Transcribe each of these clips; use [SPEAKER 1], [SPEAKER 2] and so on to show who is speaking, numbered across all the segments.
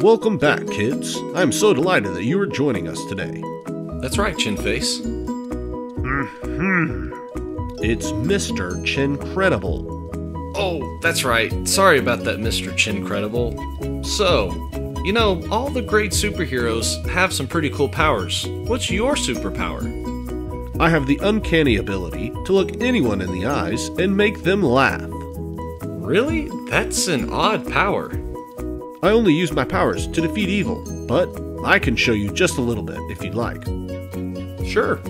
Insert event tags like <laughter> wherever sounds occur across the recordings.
[SPEAKER 1] Welcome back, kids. I'm so delighted that you are joining us today.
[SPEAKER 2] That's right, Chinface. Mhm.
[SPEAKER 1] It's Mr. Chincredible.
[SPEAKER 2] Oh, that's right. Sorry about that, Mr. Chincredible. So, you know, all the great superheroes have some pretty cool powers. What's your superpower?
[SPEAKER 1] I have the uncanny ability to look anyone in the eyes and make them laugh.
[SPEAKER 2] Really? That's an odd power.
[SPEAKER 1] I only use my powers to defeat evil, but I can show you just a little bit if you'd like.
[SPEAKER 2] Sure.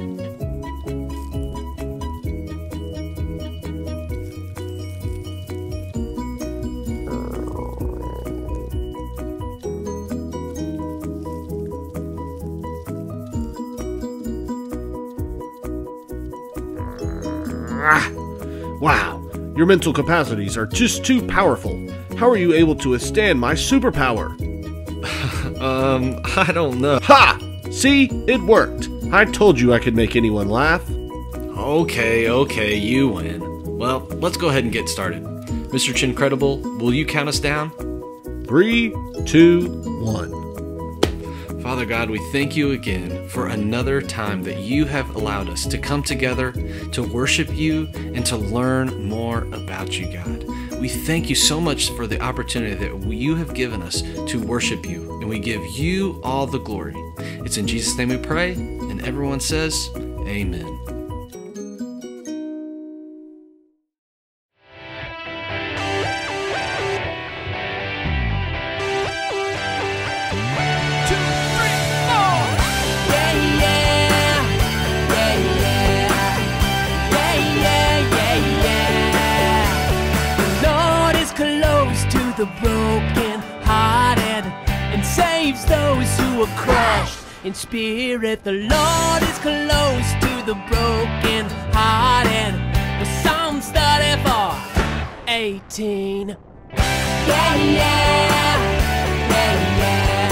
[SPEAKER 1] Ah, wow, your mental capacities are just too powerful. How are you able to withstand my superpower? <laughs>
[SPEAKER 2] Um, I don't know.
[SPEAKER 1] Ha! See, it worked. I told you I could make anyone laugh.
[SPEAKER 2] Okay, okay, you win. Well, let's go ahead and get started. Mr. Chincredible, will you count us down?
[SPEAKER 1] Three, two, one.
[SPEAKER 2] Father God, we thank you again for another time that you have allowed us to come together to worship you and to learn more about you, God. We thank you so much for the opportunity that you have given us to worship you, and we give you all the glory. It's in Jesus' name we pray, and everyone says, Amen.
[SPEAKER 3] The broken hearted and saves those who are crushed in spirit. The Lord is close to the broken hearted. With Psalms 34 18. Yeah, yeah. Yeah, yeah.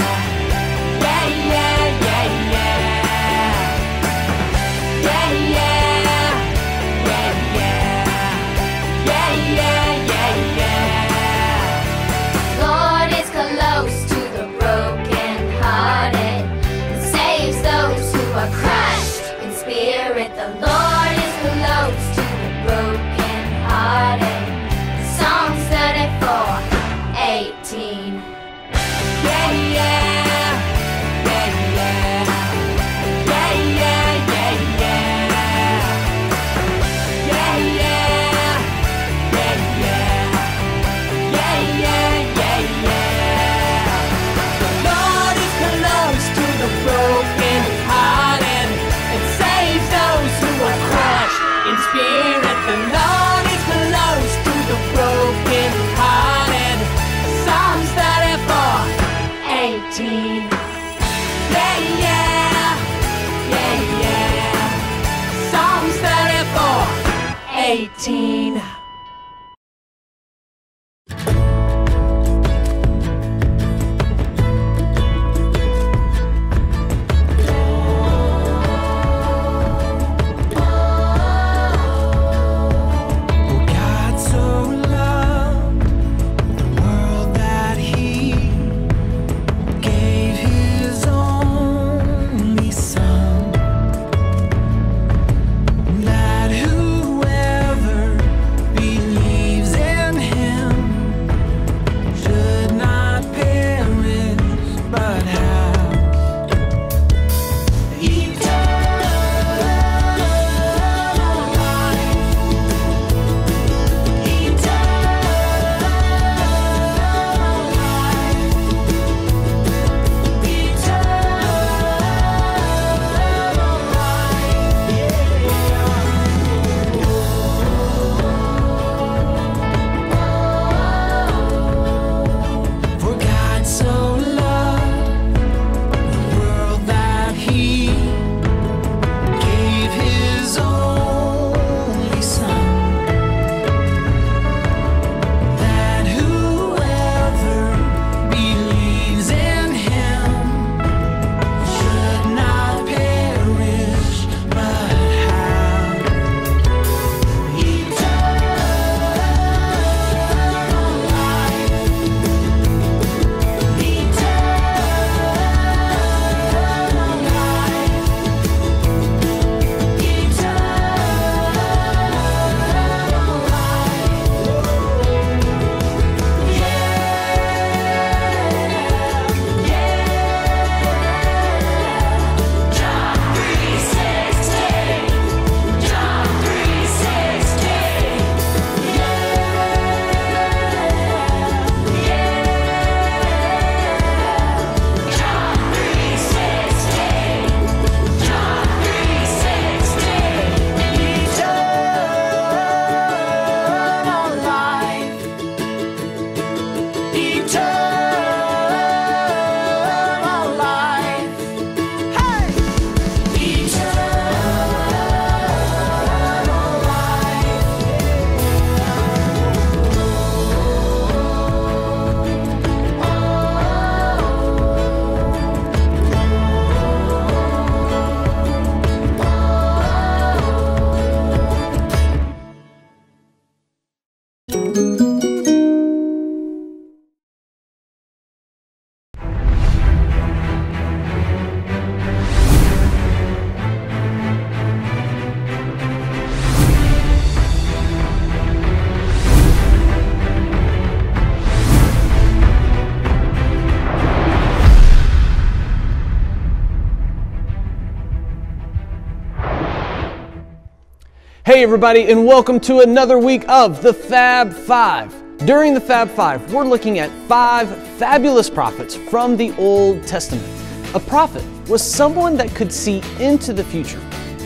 [SPEAKER 2] Hey, everybody, and welcome to another week of the Fab Five. During the Fab Five, we're looking at five fabulous prophets from the Old Testament. A prophet was someone that could see into the future.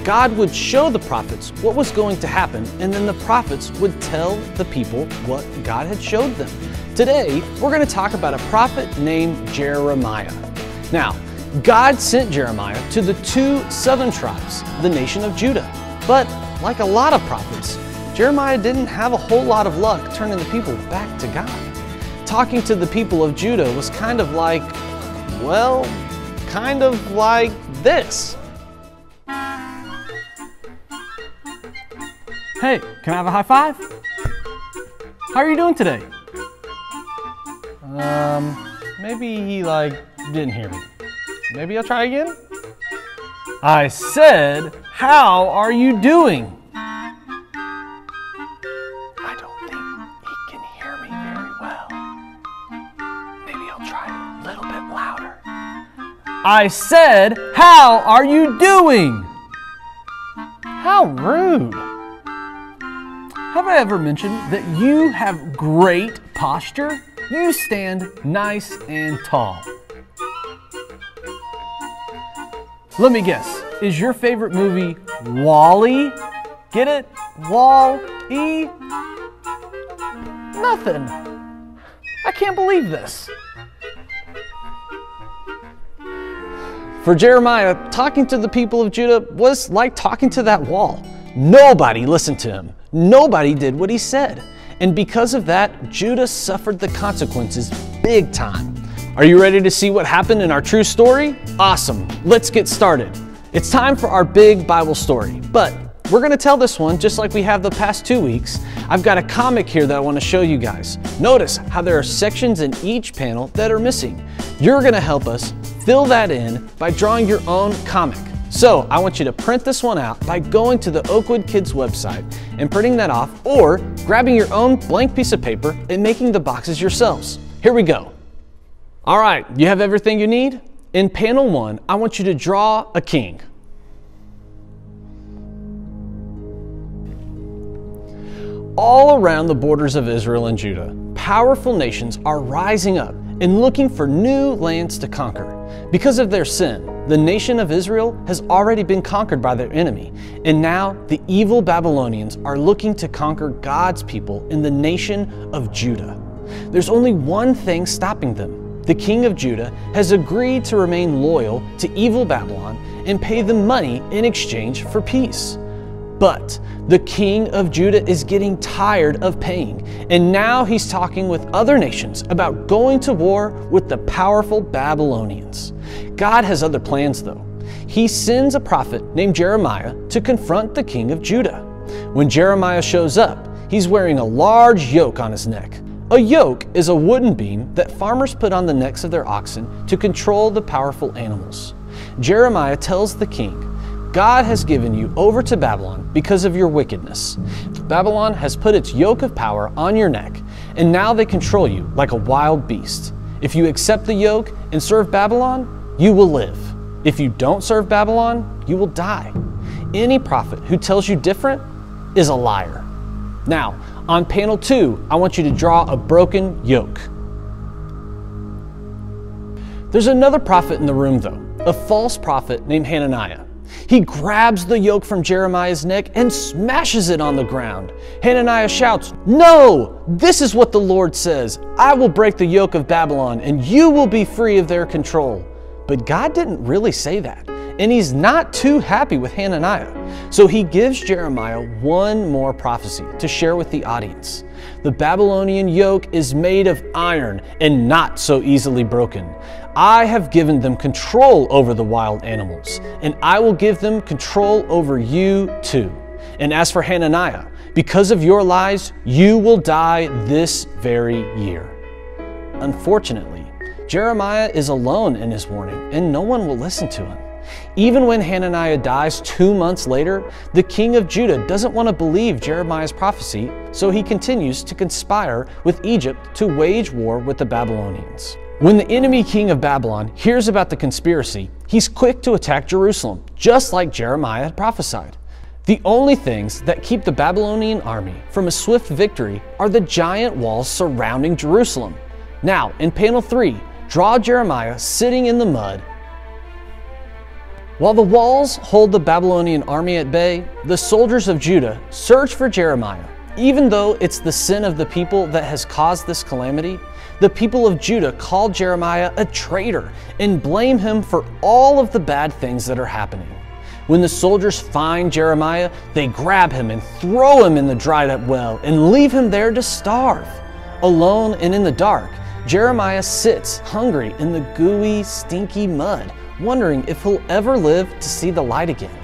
[SPEAKER 2] God would show the prophets what was going to happen, and then the prophets would tell the people what God had showed them. Today, we're going to talk about a prophet named Jeremiah. Now, God sent Jeremiah to the two southern tribes, the nation of Judah. But like a lot of prophets, Jeremiah didn't have a whole lot of luck turning the people back to God. Talking to the people of Judah was kind of like, well, kind of like this. Hey, can I have a high five? How are you doing today? Um, maybe he like didn't hear me. Maybe I'll try again. I said, how are you doing? I don't think he can hear me very well. Maybe I'll try a little bit louder. I said, how are you doing? How rude. Have I ever mentioned that you have great posture? You stand nice and tall. Let me guess. Is your favorite movie Wally? Get it? Wall-E? Nothing. I can't believe this. For Jeremiah, talking to the people of Judah was like talking to that wall. Nobody listened to him. Nobody did what he said. And because of that, Judah suffered the consequences big time. Are you ready to see what happened in our true story? Awesome. Let's get started. It's time for our big Bible story, but we're going to tell this one just like we have the past two weeks. I've got a comic here that I want to show you guys. Notice how there are sections in each panel that are missing. You're going to help us fill that in by drawing your own comic. So I want you to print this one out by going to the Oakwood Kids website and printing that off or grabbing your own blank piece of paper and making the boxes yourselves. Here we go. All right, you have everything you need? In panel one, I want you to draw a king. All around the borders of Israel and Judah, powerful nations are rising up and looking for new lands to conquer. Because of their sin, the nation of Israel has already been conquered by their enemy, and now the evil Babylonians are looking to conquer God's people in the nation of Judah. There's only one thing stopping them. The king of Judah has agreed to remain loyal to evil Babylon and pay them money in exchange for peace. But the king of Judah is getting tired of paying, and now he's talking with other nations about going to war with the powerful Babylonians. God has other plans, though. He sends a prophet named Jeremiah to confront the king of Judah. When Jeremiah shows up, he's wearing a large yoke on his neck. A yoke is a wooden beam that farmers put on the necks of their oxen to control the powerful animals. Jeremiah tells the king, God has given you over to Babylon because of your wickedness. Babylon has put its yoke of power on your neck, and now they control you like a wild beast. If you accept the yoke and serve Babylon, you will live. If you don't serve Babylon, you will die. Any prophet who tells you different is a liar. Now, on panel two, I want you to draw a broken yoke. There's another prophet in the room, though, a false prophet named Hananiah. He grabs the yoke from Jeremiah's neck and smashes it on the ground. Hananiah shouts, No! This is what the Lord says I will break the yoke of Babylon, and you will be free of their control. But God didn't really say that, and he's not too happy with Hananiah. So he gives Jeremiah one more prophecy to share with the audience. The Babylonian yoke is made of iron and not so easily broken. I have given them control over the wild animals, and I will give them control over you too. And as for Hananiah, because of your lies, you will die this very year. Unfortunately, Jeremiah is alone in his warning, and no one will listen to him. Even when Hananiah dies two months later, the king of Judah doesn't want to believe Jeremiah's prophecy, so he continues to conspire with Egypt to wage war with the Babylonians. When the enemy king of Babylon hears about the conspiracy, he's quick to attack Jerusalem, just like Jeremiah had prophesied. The only things that keep the Babylonian army from a swift victory are the giant walls surrounding Jerusalem. Now, in panel 3, draw Jeremiah sitting in the mud. While the walls hold the Babylonian army at bay, the soldiers of Judah search for Jeremiah. Even though it's the sin of the people that has caused this calamity, the people of Judah call Jeremiah a traitor and blame him for all of the bad things that are happening. When the soldiers find Jeremiah, they grab him and throw him in the dried up well and leave him there to starve. Alone and in the dark, Jeremiah sits hungry in the gooey, stinky mud, wondering if he'll ever live to see the light again.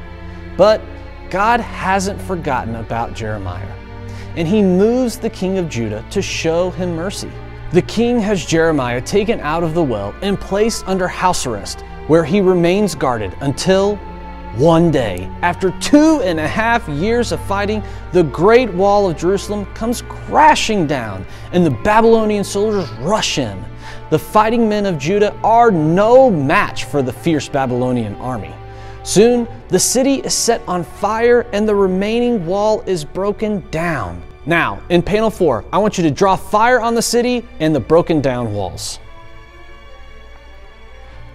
[SPEAKER 2] But God hasn't forgotten about Jeremiah, and he moves the king of Judah to show him mercy. The king has Jeremiah taken out of the well and placed under house arrest, where he remains guarded until one day, after two and a half years of fighting, the great wall of Jerusalem comes crashing down, and the Babylonian soldiers rush in. The fighting men of Judah are no match for the fierce Babylonian army. Soon, the city is set on fire and the remaining wall is broken down. Now, in panel four, I want you to draw fire on the city and the broken down walls.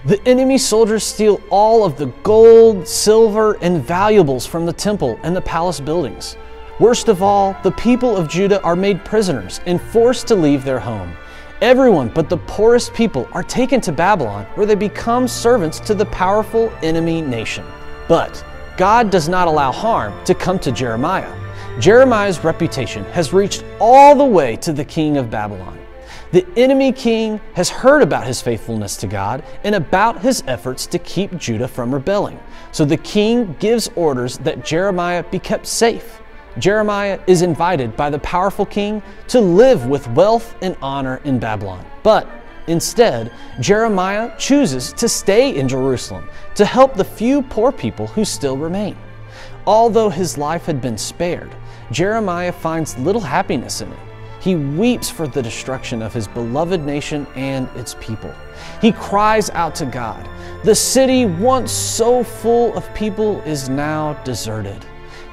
[SPEAKER 2] The enemy soldiers steal all of the gold, silver, and valuables from the temple and the palace buildings. Worst of all, the people of Judah are made prisoners and forced to leave their home. Everyone but the poorest people are taken to Babylon, where they become servants to the powerful enemy nation. But God does not allow harm to come to Jeremiah. Jeremiah's reputation has reached all the way to the king of Babylon. The enemy king has heard about his faithfulness to God and about his efforts to keep Judah from rebelling. So the king gives orders that Jeremiah be kept safe. Jeremiah is invited by the powerful king to live with wealth and honor in Babylon. But instead, Jeremiah chooses to stay in Jerusalem to help the few poor people who still remain. Although his life had been spared, Jeremiah finds little happiness in it. He weeps for the destruction of his beloved nation and its people. He cries out to God. The city, once so full of people, is now deserted.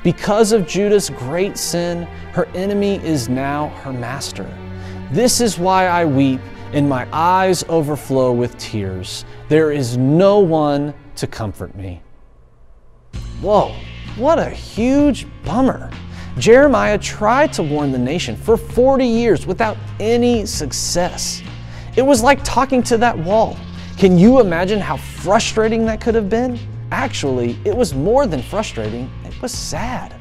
[SPEAKER 2] Because of Judah's great sin, her enemy is now her master. This is why I weep and my eyes overflow with tears. There is no one to comfort me. Whoa, what a huge bummer. Jeremiah tried to warn the nation for 40 years without any success. It was like talking to that wall. Can you imagine how frustrating that could have been? Actually, it was more than frustrating, was sad.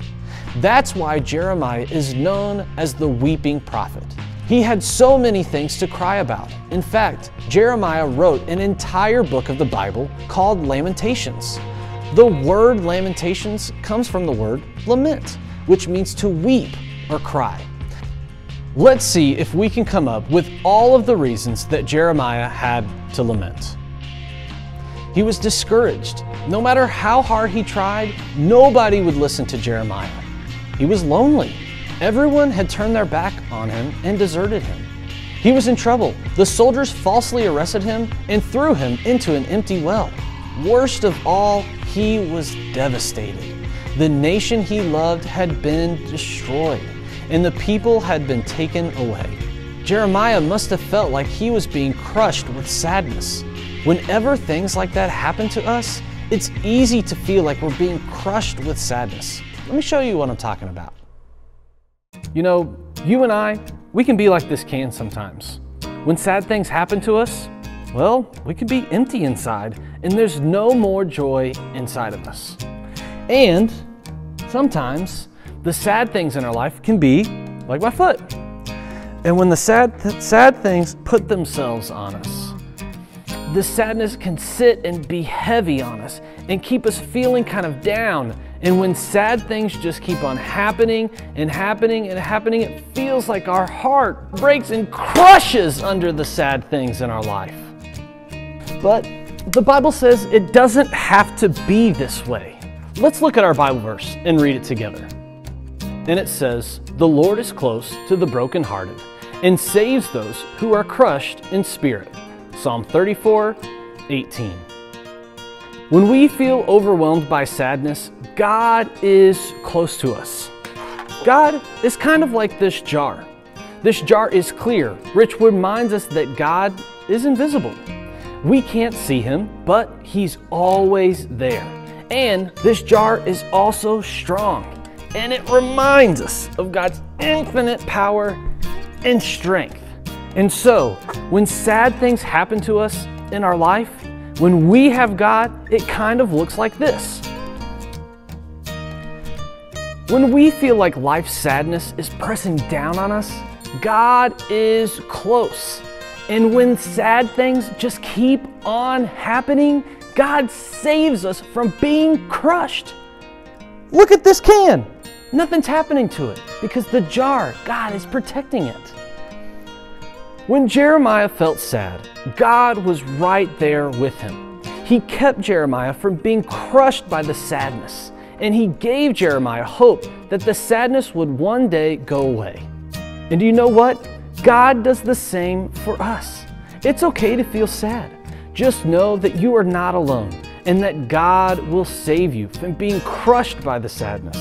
[SPEAKER 2] That's why Jeremiah is known as the weeping prophet. He had so many things to cry about. In fact, Jeremiah wrote an entire book of the Bible called Lamentations. The word lamentations comes from the word lament, which means to weep or cry. Let's see if we can come up with all of the reasons that Jeremiah had to lament. He was discouraged. No matter how hard he tried, nobody would listen to Jeremiah. He was lonely. Everyone had turned their back on him and deserted him. He was in trouble. The soldiers falsely arrested him and threw him into an empty well. Worst of all, he was devastated. The nation he loved had been destroyed, and the people had been taken away. Jeremiah must have felt like he was being crushed with sadness. Whenever things like that happen to us, it's easy to feel like we're being crushed with sadness. Let me show you what I'm talking about. You know, you and I, we can be like this can sometimes. When sad things happen to us, well, we can be empty inside and there's no more joy inside of us. And sometimes the sad things in our life can be like my foot. And when the sad, th- sad things put themselves on us, the sadness can sit and be heavy on us and keep us feeling kind of down. And when sad things just keep on happening and happening and happening, it feels like our heart breaks and crushes under the sad things in our life. But the Bible says it doesn't have to be this way. Let's look at our Bible verse and read it together. And it says, The Lord is close to the brokenhearted and saves those who are crushed in spirit. Psalm 34, 18. When we feel overwhelmed by sadness, God is close to us. God is kind of like this jar. This jar is clear, which reminds us that God is invisible. We can't see Him, but He's always there. And this jar is also strong, and it reminds us of God's infinite power and strength. And so, when sad things happen to us in our life, when we have God, it kind of looks like this. When we feel like life's sadness is pressing down on us, God is close. And when sad things just keep on happening, God saves us from being crushed. Look at this can. Nothing's happening to it because the jar, God is protecting it. When Jeremiah felt sad, God was right there with him. He kept Jeremiah from being crushed by the sadness, and he gave Jeremiah hope that the sadness would one day go away. And do you know what? God does the same for us. It's okay to feel sad. Just know that you are not alone and that God will save you from being crushed by the sadness.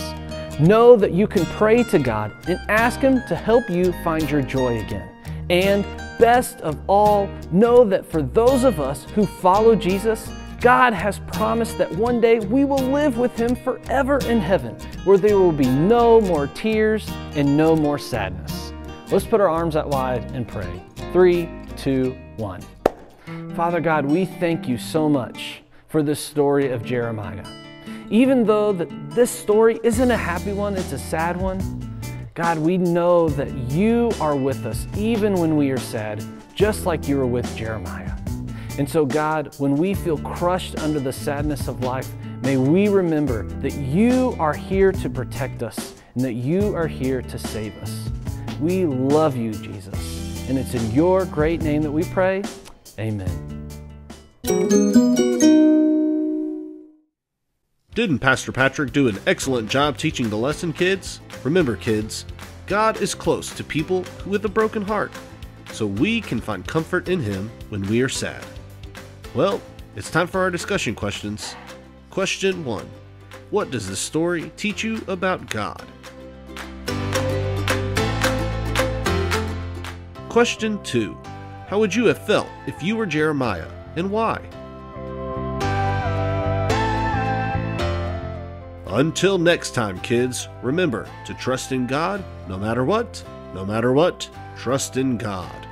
[SPEAKER 2] Know that you can pray to God and ask Him to help you find your joy again. And best of all, know that for those of us who follow Jesus, God has promised that one day we will live with Him forever in heaven, where there will be no more tears and no more sadness. Let's put our arms out wide and pray. Three, two, one. Father God, we thank you so much for this story of Jeremiah. Even though that this story isn't a happy one, it's a sad one. God, we know that you are with us even when we are sad, just like you were with Jeremiah. And so, God, when we feel crushed under the sadness of life, may we remember that you are here to protect us and that you are here to save us. We love you, Jesus. And it's in your great name that we pray. Amen.
[SPEAKER 1] Didn't Pastor Patrick do an excellent job teaching the lesson, kids? Remember, kids, God is close to people with a broken heart, so we can find comfort in Him when we are sad. Well, it's time for our discussion questions. Question 1 What does this story teach you about God? Question 2 How would you have felt if you were Jeremiah, and why? Until next time, kids, remember to trust in God no matter what, no matter what, trust in God.